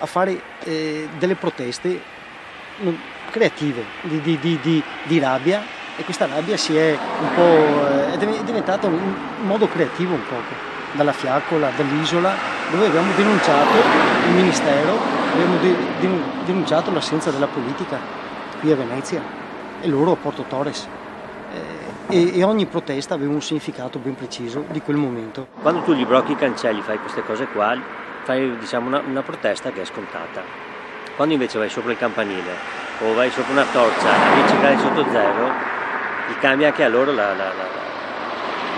a fare eh, delle proteste creative, di, di, di, di, rabbia e questa rabbia si è un po' eh, è diventata in modo creativo un poco dalla fiaccola, dall'isola, dove abbiamo denunciato il Ministero, abbiamo denunciato l'assenza della politica qui a Venezia e loro a Porto Torres. Eh, e, e, ogni protesta aveva un significato ben preciso di quel momento. Quando tu gli blocchi i cancelli, fai queste cose qua, fai diciamo, una, una protesta che è scontata. Quando invece vai sopra il campanile o vai sopra una torcia a 10 gradi sotto zero, gli cambia anche a loro la, la, la,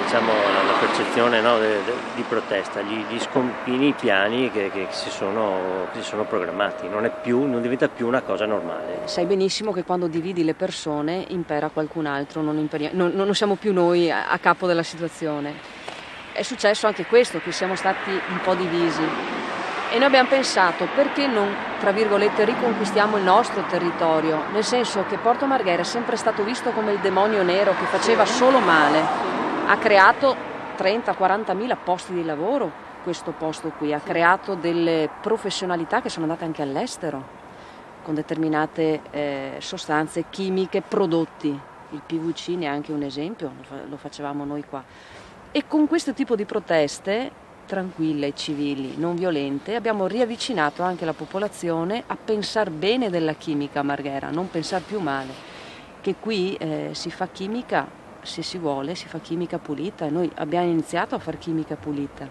diciamo, la percezione no, de, de, di protesta, gli, gli, scompini i piani che, che, si sono, che, si sono, programmati, non, più, non, diventa più una cosa normale. Sai benissimo che quando dividi le persone impera qualcun altro, non, imperia, non, non siamo più noi a, a capo della situazione. È successo anche questo, che siamo stati un po' divisi e noi abbiamo pensato perché non, tra virgolette, riconquistiamo il nostro territorio, nel senso che Porto Marghera è sempre stato visto come il demonio nero che faceva solo male ha creato 30-40 mila posti di lavoro questo posto qui, ha creato delle professionalità che sono andate anche all'estero con determinate eh, sostanze chimiche, prodotti. Il PVC ne è anche un esempio, lo facevamo noi qua. E con questo tipo di proteste tranquille, civili, non violente, abbiamo riavvicinato anche la popolazione a pensare bene della chimica a Marghera, non pensare più male, che qui eh, si fa chimica se si vuole si fa chimica pulita e noi abbiamo iniziato a fare chimica pulita.